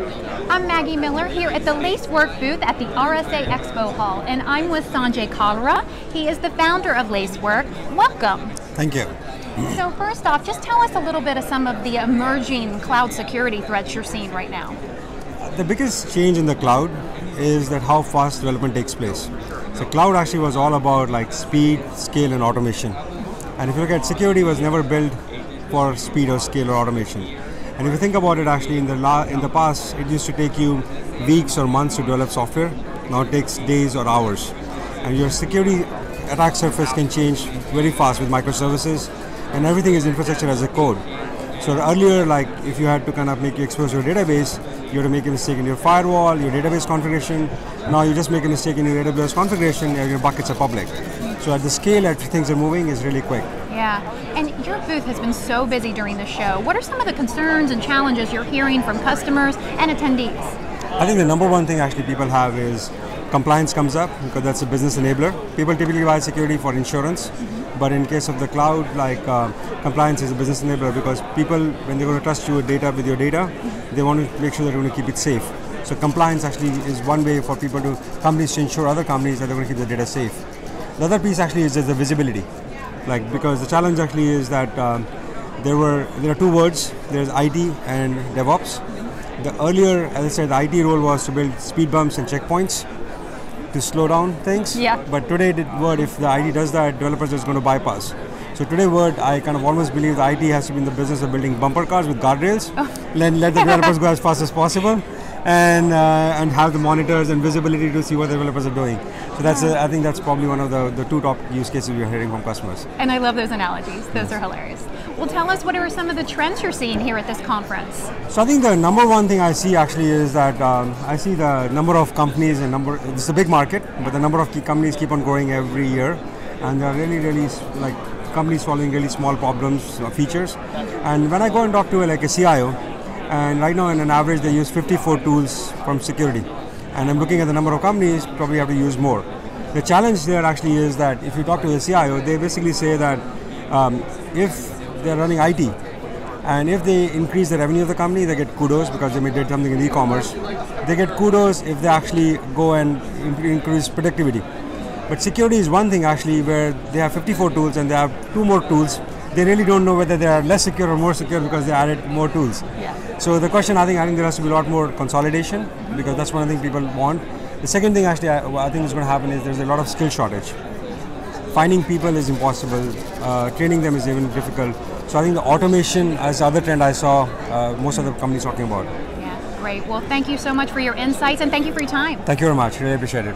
I'm Maggie Miller here at the Lacework booth at the RSA Expo Hall, and I'm with Sanjay Kalra. He is the founder of Lacework. Welcome. Thank you. So, first off, just tell us a little bit of some of the emerging cloud security threats you're seeing right now. The biggest change in the cloud is that how fast development takes place. So, cloud actually was all about like speed, scale, and automation. And if you look at security, was never built for speed or scale or automation. And if you think about it, actually, in the la- in the past, it used to take you weeks or months to develop software. Now it takes days or hours. And your security attack surface can change very fast with microservices, and everything is infrastructure as a code. So earlier, like if you had to kind of make you expose your database, you had to make a mistake in your firewall, your database configuration. Now you just make a mistake in your AWS configuration, and your buckets are public. So at the scale at things are moving is really quick. Yeah, and your booth has been so busy during the show. What are some of the concerns and challenges you're hearing from customers and attendees? I think the number one thing actually people have is compliance comes up because that's a business enabler. People typically buy security for insurance, but in case of the cloud, like uh, compliance is a business enabler because people, when they're going to trust you with data with your data, they want to make sure that they're going to keep it safe. So compliance actually is one way for people to companies to ensure other companies that they're going to keep their data safe. The other piece actually is the visibility, like because the challenge actually is that um, there were there are two words. There's IT and DevOps. The earlier, as I said, the IT role was to build speed bumps and checkpoints to slow down things. Yeah. But today, the word, if the IT does that, developers is going to bypass. So today, word, I kind of almost believe the IT has to be in the business of building bumper cars with guardrails. Let, let the developers go as fast as possible, and uh, and have the monitors and visibility to see what the developers are doing. So that's uh, I think that's probably one of the, the two top use cases we're hearing from customers. And I love those analogies, those are hilarious. Well, tell us what are some of the trends you're seeing here at this conference? So I think the number one thing I see actually is that um, I see the number of companies and number. It's a big market, but the number of key companies keep on growing every year, and they're really, really like companies solving really small problems, uh, features. And when I go and talk to like a CIO, and right now in an average they use 54 tools from security, and I'm looking at the number of companies probably have to use more. The challenge there actually is that if you talk to the CIO, they basically say that um, if they're running IT, and if they increase the revenue of the company, they get kudos because they may did something in e-commerce. They get kudos if they actually go and increase productivity. But security is one thing actually where they have 54 tools and they have two more tools. They really don't know whether they are less secure or more secure because they added more tools. Yeah. So the question, I think, I think there has to be a lot more consolidation because that's one of the things people want. The second thing, actually, I, I think is going to happen is there's a lot of skill shortage. Finding people is impossible. Uh, training them is even difficult. So I think the automation, as the other trend I saw, uh, most of the companies talking about. Yeah, great. Well, thank you so much for your insights and thank you for your time. Thank you very much. Really appreciate it.